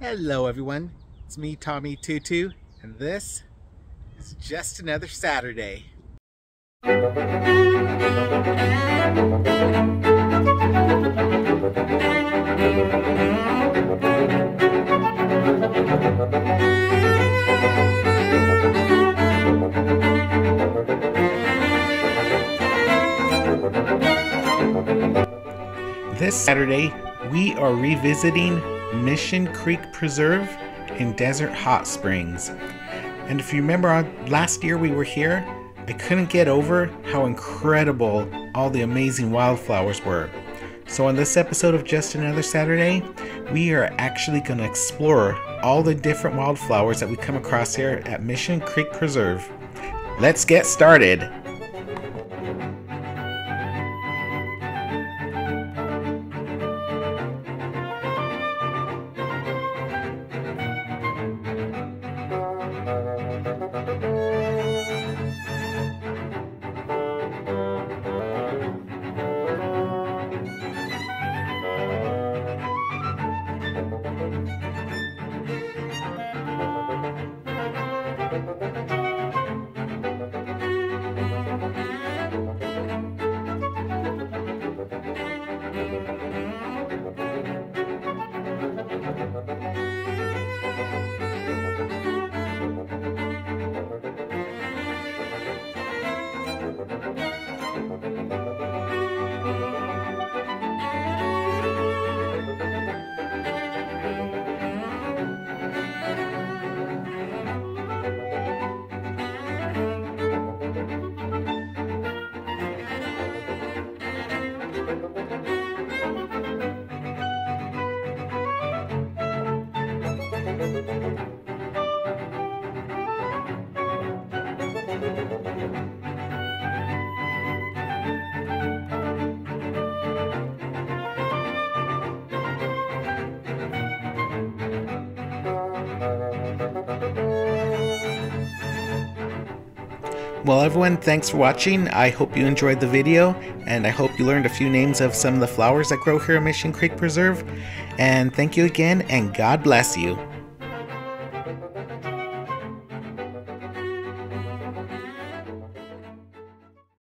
Hello everyone, it's me Tommy Two Two and this is just another Saturday. This Saturday, we are revisiting Mission Creek Preserve in Desert Hot Springs. And if you remember uh, last year we were here, I couldn't get over how incredible all the amazing wildflowers were. So, on this episode of Just Another Saturday, we are actually going to explore all the different wildflowers that we come across here at Mission Creek Preserve. Let's get started! Música Well, everyone, thanks for watching. I hope you enjoyed the video, and I hope you learned a few names of some of the flowers that grow here at Mission Creek Preserve. And thank you again, and God bless you.